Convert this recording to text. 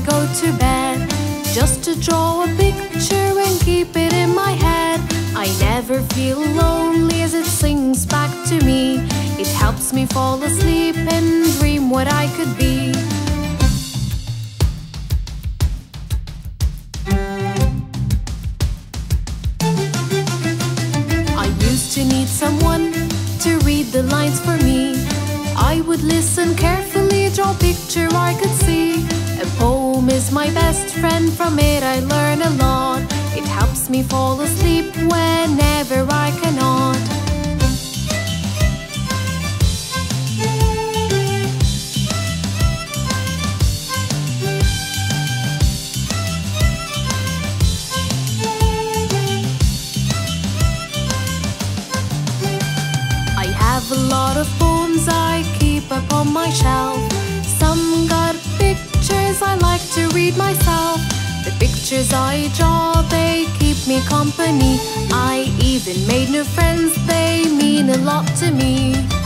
to bed Just to draw a picture and keep it in my head. I never feel lonely as it sings back to me. It helps me fall asleep and dream what I could be. I used to need someone to read the lines for me. I would listen carefully, draw a picture I could see my best friend, from it I learn a lot It helps me fall asleep whenever I cannot I have a lot of poems I keep up on my shelf. Like to read myself. The pictures I draw, they keep me company. I even made new friends, they mean a lot to me.